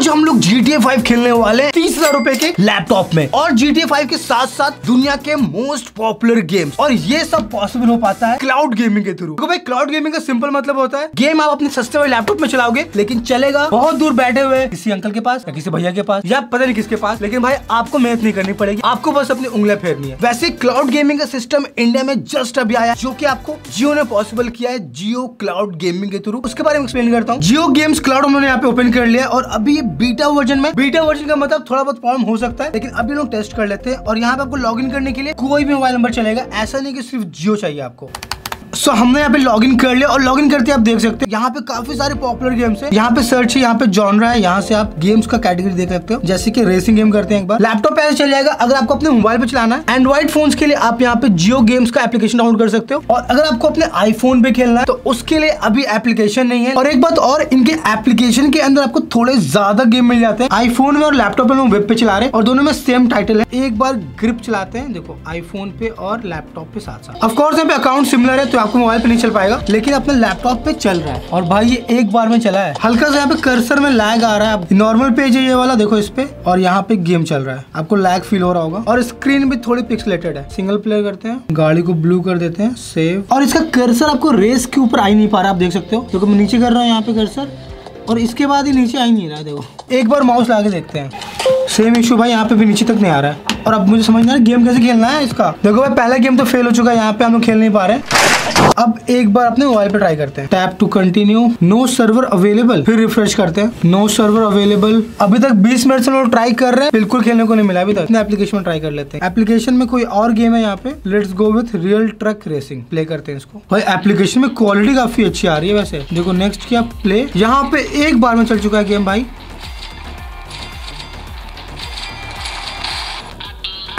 आज हम लोग जी टी फाइव खेलने वाले तीस हज़ार रूपए के लैपटॉप में। और जी टी फाइव के साथ साथ दुनिया के मोस्ट पॉपुलर गेम्स और ये सब पॉसिबल हो पाता है क्लाउड गेमिंग के थ्रू भाई क्लाउड गेमिंग का सिंपल मतलब होता है गेम आप अपने सस्ते वाले लैपटॉप में चलाओगे, लेकिन चलेगा बहुत दूर बैठे हुए किसी अंकल के पास या किसी भैया के पास या पता नहीं किसके पास। लेकिन भाई, आपको मेहनत नहीं करनी पड़ेगी, आपको बस अपनी उंगलियाँ फेरनी है। वैसे क्लाउड गेमिंग का सिस्टम इंडिया में जस्ट अभी आया जो की आपको जियो ने पॉसिबल किया है जियो क्लाउड गेमिंग के थ्रू उसके बारे में एक्सप्लेन करता हूँ। जियो गेम्स क्लाउड उन्होंने यहाँ पे ओपन कर लिया और अभी बीटा वर्जन में। बीटा वर्जन का मतलब थोड़ा बहुत प्रॉब्लम हो सकता है, लेकिन अभी लोग टेस्ट कर लेते हैं और यहाँ पे आपको लॉग करने के लिए कोई भी मोबाइल नंबर चलेगा। ऐसा नहीं की सिर्फ़ जियो चाहिए आपको। सो हमने यहाँ पे लॉगिन कर लिया और लॉगिन करते आप देख सकते हैं। यहाँ पे काफ़ी सारे पॉपुलर गेम्स है। यहाँ पे सर्च है, यहाँ पे जॉनरा है। यहाँ से आप गेम्स का कैटेगरी देख सकते हो। जैसे कि रेसिंग गेम करते हैं एक बार। लैपटॉप पे ऐसे चल जाएगा। अगर आपको अपने मोबाइल पे चलाना है एंड्रॉइड फ़ोन के लिए आप यहाँ पे जियो गेम्स का एप्लीकेशन डाउनलोड कर सकते हो। और अगर आपको अपने आईफोन पे खेलना है तो उसके लिए अभी एप्लीकेशन नहीं है। और एक बात और, इनके एप्लीकेशन के अंदर आपको थोड़े ज़्यादा गेम मिल जाते हैं। आईफोन में और लैपटॉप में वेब पे चला रहे हैं और दोनों में सेम टाइटल है। एक बार ग्रिप चलाते हैं। देखो आईफोन पे और लैपटॉप पे साथ साथ ऑफकोर्स यहाँ पे अकाउंट सिमिलर है तो आपको मोबाइल पे नहीं चल पाएगा, लेकिन अपने लैपटॉप पे चल रहा है। और भाई, ये एक बार में चला है। हल्का सा यहाँ पे कर्सर में लैग आ रहा है। नॉर्मल पेज है ये वाला, देखो इस पे, और यहाँ पे गेम चल रहा है। आपको लैग फील हो रहा होगा। और स्क्रीन भी थोड़ी पिक्सलेटेड है। सिंगल प्लेयर करते हैं, गाड़ी को ब्लू कर देते हैं सेव और इसका कर्सर आपको रेस के ऊपर आ ही नहीं पा रहा, आप देख सकते हो। क्योंकि मैं नीचे कर रहा हूँ यहाँ पे कर्सर और इसके बाद ही नीचे आ ही नहीं रहा, देखो। एक बार माउस ला देखते हैं। सेम इशू भाई, यहाँ पे भी नीचे तक नहीं आ रहा है। और अब मुझे समझना है, गेम कैसे खेलना है इसका? देखो भाई, पहला गेम तो फेल हो चुका है, यहाँ पे हम लोग खेल नहीं पा रहे अब एक बार अपने मोबाइल पे ट्राई करते हैं। Tap to continue no server available फिर रिफ्रेश करते हैं। नो सर्वर अवेलेबल अभी तक 20 मिनट से लोग ट्राई कर रहे हैं, बिल्कुल खेलने को नहीं मिला अभी तक। एप्लीकेशन में ट्राई कर लेते हैं। एप्लीकेशन में कोई और गेम है यहाँ पे? Let's go with real truck racing play करते हैं इसको। भाई एप्लीकेशन में क्वालिटी काफ़ी अच्छी आ रही है वैसे। देखो नेक्स्ट किया प्ले यहाँ पे एक बार में चल चुका है गेम भाई।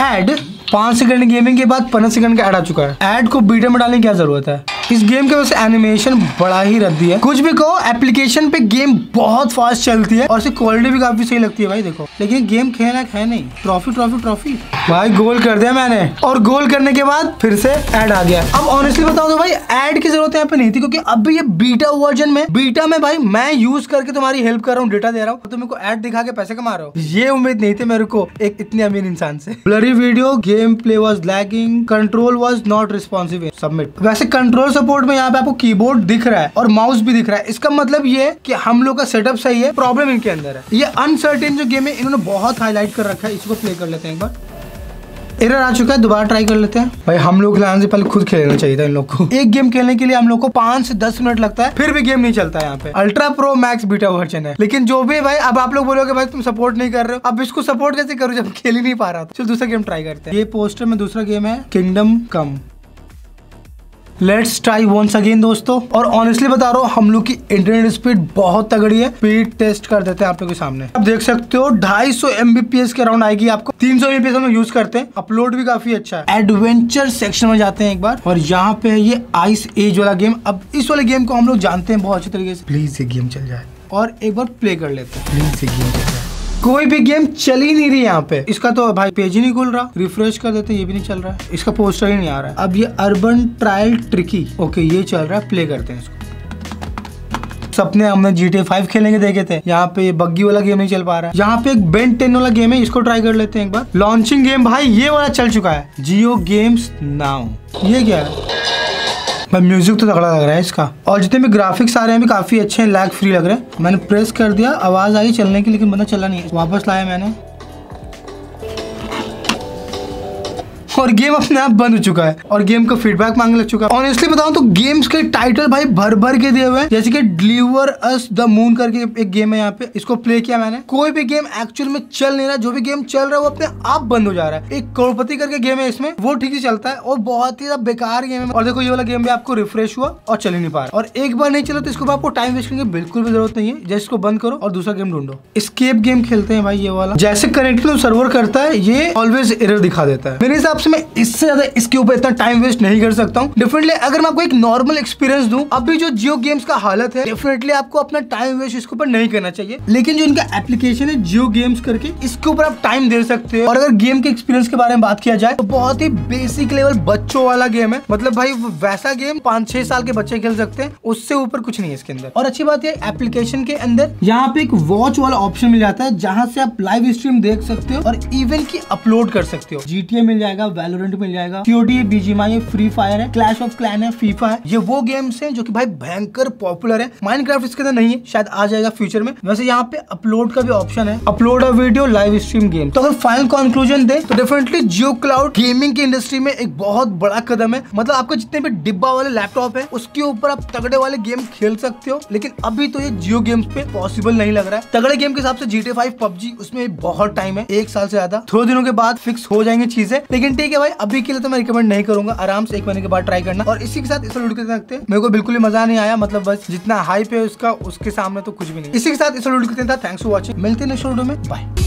एड पाँच सेकंड गेमिंग के बाद पंद्रह सेकंड का एड आ चुका है। एड को बीटर में डालने की क्या ज़रूरत है? इस गेम के वजह एनिमेशन बड़ा ही रद्दी है। कुछ भी कहो एप्लीकेशन पे गेम बहुत फास्ट चलती है और क्वालिटी भी काफ़ी सही लगती है भाई, देखो। लेकिन गेम खेलना है नहीं ट्रॉफी ट्रॉफी ट्रॉफी भाई गोल कर दिया मैंने। और गोल करने के बाद फिर से एड आ गया। अब ऑनेस्टली बताओ तो भाई एड की यहाँ पे नहीं थी, क्योंकि अभी ये बीटा वर्जन में बीटा में भाई मैं यूज़ करके तुम्हारी हेल्प कर रहा हूँ डेटा दे रहा हूँ तुम को एड दिखा के पैसे कमा रहे हो। ये उम्मीद नहीं थी मेरे को, एक इतनी अमीर इंसान से। Blurry video game play was lagging control was not responsive submit वैसे कंट्रोल सपोर्ट में यहाँ पे आपको कीबोर्ड दिख रहा है और माउस भी दिख रहा है। इसका मतलब ये कि हम लोग का सेटअप सही है प्रॉब्लम इनके अंदर है। ये अनसर्टेन जो गेम है, इन्होंने बहुत हाईलाइट कर रखा है, इसको प्ले कर लेते हैं एक बार। एरर आ चुका है दोबारा ट्राई कर लेते हैं। भाई हम लोग लाने से पहले खुद खेलना चाहिए था इन लोग को। एक गेम खेलने के लिए हम लोग को पाँच से दस मिनट लगता है फिर भी गेम नहीं चलता है यहाँ पे। Ultra pro max beta version है। लेकिन जो भी भाई अब आप लोग बोलोगे भाई तुम सपोर्ट नहीं कर रहे हो। अब इसको सपोर्ट कैसे करो जब खेल ही नहीं पा रहा? था चलो दूसरा गेम ट्राई करते हैं। ये पोस्टर में दूसरा गेम है kingdom come let's try once again दोस्तों। और ऑनेस्टली बता रहा हूँ हम लोग की इंटरनेट स्पीड बहुत तगड़ी है। स्पीड टेस्ट कर देते हैं आप लोग के सामने। आप देख सकते हो 250 सौ एमबीपीएस के अराउंड आएगी आपको। 300 सौ एमबीपीएस हम यूज़ करते हैं। अपलोड भी काफ़ी अच्छा है। एडवेंचर सेक्शन में जाते हैं एक बार। और यहाँ पे ये आइस एज वाला गेम अब इस वाले गेम को हम लोग जानते हैं बहुत अच्छे तरीके से। प्लीज़ ये गेम चल जाए। और एक बार प्ले कर लेते हैं। प्लीज़ ये गेम चल जाए। कोई भी गेम चल ही नहीं रही यहाँ पे। इसका तो भाई पेज ही नहीं खुल रहा। रिफ्रेश कर देते, ये भी नहीं चल रहा है। इसका पोस्टर ही नहीं आ रहा है। अब ये अर्बन ट्रायल ट्रिकी ओके ये चल रहा है प्ले करते हैं इसको। सपने हमने जी टी फाइव खेलेंगे, देखे थे। यहाँ पे बग्गी वाला गेम नहीं चल पा रहा है। यहाँ पे एक बेन टेन वाला गेम है, इसको ट्राई कर लेते हैं एक बार। लॉन्चिंग गेम भाई, ये वाला चल चुका है। जियो गेम्स नाउ ये क्या है? भाई म्यूज़िक तो तगड़ा लग रहा है इसका। और जितने भी ग्राफिक्स आ रहे हैं भी काफ़ी अच्छे हैं लैग फ्री लग रहे हैं। मैंने प्रेस कर दिया, आवाज़ आई चलने की, लेकिन बंदा चला नहीं वापस लाया मैंने। और गेम अपने आप बंद हो चुका है और गेम का फीडबैक मांगने लग चुका है। ऑनेस्टली बताऊँ तो गेम्स के टाइटल भाई भर भर के दिए हुए हैं। जैसे कि डिलीवर अस द मून करके एक गेम है यहाँ पे। इसको प्ले किया मैंने। कोई भी गेम एक्चुअल में चल नहीं रहा। जो भी गेम चल रहा है, वो अपने आप बंद हो जा रहा है। एक करोड़पति करके गेम है इसमें। वो ठीक से चलता है और बहुत ही बेकार गेम है। और देखो, ये वाला गेम भी आपको रिफ्रेश हुआ और चल नहीं पा रहा। और एक बार नहीं चला तो इसको आपको टाइम वेस्ट करने की बिल्कुल भी ज़रूरत नहीं है। जैसे इसको बंद करो और दूसरा गेम ढूंढो। स्केप गेम खेलते हैं भाई ये वाला। जैसे कनेक्टेड सर्वर करता है, ये ऑलवेज एरर दिखा देता है। मेरे हिसाब से मैं इससे ज़्यादा इसके ऊपर इतना टाइम वेस्ट नहीं कर सकता हूँ। डेफिनेटली अगर मैं आपको एक नॉर्मल एक्सपीरियंस दूँ, अभी जो जियो गेम्स का हालत है डेफिनेटली आपको अपना टाइम वेस्ट इसके ऊपर नहीं करना चाहिए। लेकिन जो इनका एप्लीकेशन है जियो गेम्स करके, इसके ऊपर आप टाइम दे सकते हो। और अगर गेम के एक्सपीरियंस के बारे में बात किया जाए तो बहुत ही बेसिक लेवल बच्चों वाला गेम है। मतलब भाई वैसा गेम पाँच छह साल के बच्चे खेल सकते हैं, उससे ऊपर कुछ नहीं है इसके अंदर। और अच्छी बात है एप्लीकेशन के अंदर यहाँ पे एक वॉच वाला ऑप्शन मिल जाता है, जहाँ से आप लाइव स्ट्रीम देख सकते हो और इवन की अपलोड कर सकते हो। जीटीए मिल जाएगा वेलोरेंट मिल जाएगा। सीओडी बीजीमाई फ्री फायर है क्लैश ऑफ़ क्लैन है फीफा है। ये वो गेम्स है जो कि भाई भयंकर पॉपुलर है। माइनक्राफ्ट इसके अंदर नहीं है, शायद आ जाएगा फ्यूचर में। वैसे यहाँ पे अपलोड का भी ऑप्शन है। Upload a video live stream game तो अगर फाइनल कंक्लूजन दे तो डेफिनेटली जियो क्लाउड गेमिंग की इंडस्ट्री में एक बहुत बड़ा कदम है। मतलब आपको जितने भी डिब्बा वाले लैपटॉप है, उसके ऊपर आप तगड़े वाले गेम खेल सकते हो। लेकिन अभी तो ये जियो गेम्स पे पॉसिबल नहीं लग रहा है। तगड़े गेम के हिसाब से जीटे फाइव पबजी, उसमें बहुत टाइम है, एक साल से ज़्यादा। थोड़े दिनों के बाद फिक्स हो जाएँगे चीज़ें। लेकिन ठीक है भाई, अभी के लिए तो मैं रिकमेंड नहीं करूँगा। आराम से एक महीने के बाद ट्राई करना। और इसी के साथ इस वीडियो के हैं। मेरे को बिल्कुल ही मज़ा नहीं आया मतलब बस जितना हाइप है उसका, उसके सामने तो कुछ भी नहीं इसी के साथ इस वीडियो के था थैंक्स फॉर वॉचिंग मिलते हैं नेक्स्ट वीडियो में। बाय